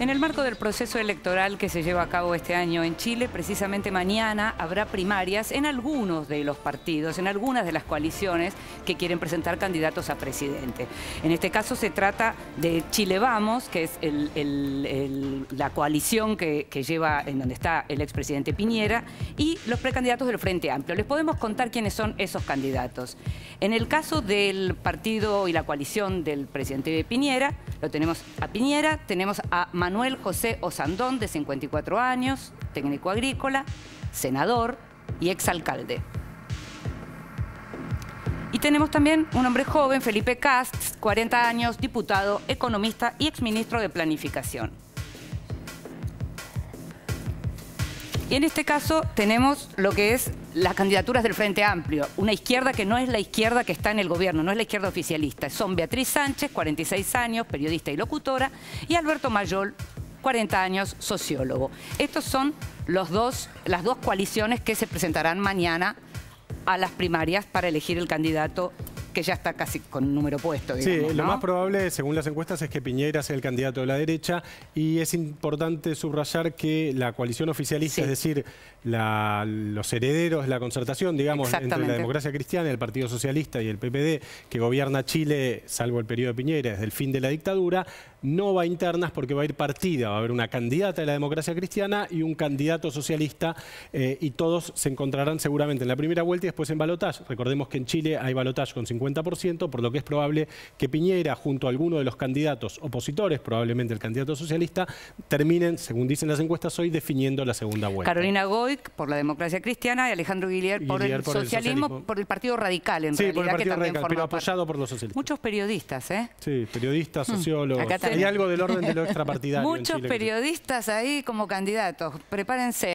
En el marco del proceso electoral que se lleva a cabo este año en Chile, precisamente mañana habrá primarias en algunos de los partidos, en algunas de las coaliciones que quieren presentar candidatos a presidente. En este caso se trata de Chile Vamos, que es la coalición que, lleva, en donde está el expresidente Piñera, y los precandidatos del Frente Amplio. Les podemos contar quiénes son esos candidatos. En el caso del partido y la coalición del presidente Piñera, lo tenemos a Piñera, tenemos a Manuel José Osandón, de 54 años, técnico agrícola, senador y exalcalde. Y tenemos también un hombre joven, Felipe Cast, 40 años, diputado, economista y exministro de Planificación. Y en este caso tenemos lo que es las candidaturas del Frente Amplio, una izquierda que no es la izquierda que está en el gobierno, no es la izquierda oficialista. Son Beatriz Sánchez, 46 años, periodista y locutora, y Alberto Mayol, 40 años, sociólogo. Estos son los dos, las dos coaliciones que se presentarán mañana a las primarias para elegir el candidato que ya está casi con un número puesto. sí, lo más probable, según las encuestas, es que Piñera sea el candidato de la derecha y es importante subrayar que la coalición oficialista, es decir, los herederos de la concertación, digamos, entre la democracia cristiana, el Partido Socialista y el PPD, que gobierna Chile, salvo el periodo de Piñera, desde el fin de la dictadura, no va a internas porque va a ir partida, va a haber una candidata de la democracia cristiana y un candidato socialista eh, y todos se encontrarán seguramente en la primera vuelta y después en balotaje. Recordemos que en Chile hay balotaje con 50%, por lo que es probable que Piñera, junto a alguno de los candidatos opositores, probablemente el candidato socialista, terminen, según dicen las encuestas hoy, definiendo la segunda vuelta. Carolina Goic por la democracia cristiana y Alejandro Guillier, por, el, socialismo, por el Partido Radical, en sí, realidad. por el Partido Radical, pero apoyado por los socialistas. Muchos periodistas, ¿eh? Sí, periodistas, hmm. sociólogos. Hay algo del orden de lo extrapartidario Muchos periodistas ahí como candidatos. Prepárense.